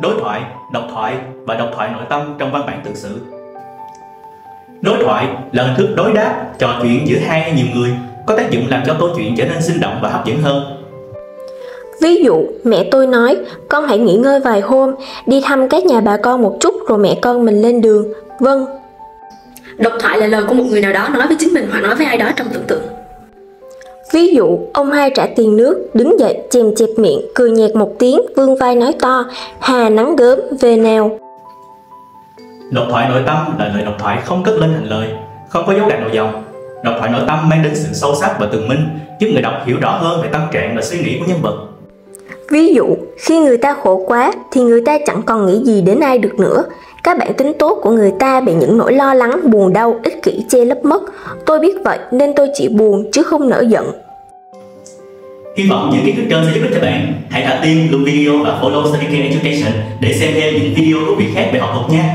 đối thoại, độc thoại và độc thoại nội tâm trong văn bản tự sự. Đối thoại là hình thức đối đáp, trò chuyện giữa hai hay nhiều người, có tác dụng làm cho câu chuyện trở nên sinh động và hấp dẫn hơn. Ví dụ, mẹ tôi nói, con hãy nghỉ ngơi vài hôm, đi thăm các nhà bà con một chút rồi mẹ con mình lên đường. Vâng. Độc thoại là lời của một người nào đó nói với chính mình hoặc nói với ai đó trong tưởng tượng. Ví dụ, ông hai trả tiền nước, đứng dậy, chèm chẹp miệng, cười nhạt một tiếng, vương vai nói to, hà nắng gớm, về nào. Độc thoại nội tâm là lời độc thoại không cất lên thành lời, không có dấu đạn đầu dòng. Độc thoại nội tâm mang đến sự sâu sắc và tường minh, giúp người đọc hiểu rõ hơn về tâm trạng và suy nghĩ của nhân vật. Ví dụ, khi người ta khổ quá thì người ta chẳng còn nghĩ gì đến ai được nữa. Các bản tính tốt của người ta bị những nỗi lo lắng, buồn đau, ích kỷ che lấp mất. Tôi biết vậy nên tôi chỉ buồn chứ không nỡ giận. Hy vọng những kiến thức trên sẽ giúp ích cho bạn. Hãy thả tim, lưu video và follow Study Education để xem thêm những video thú vị khác về học thuật nha.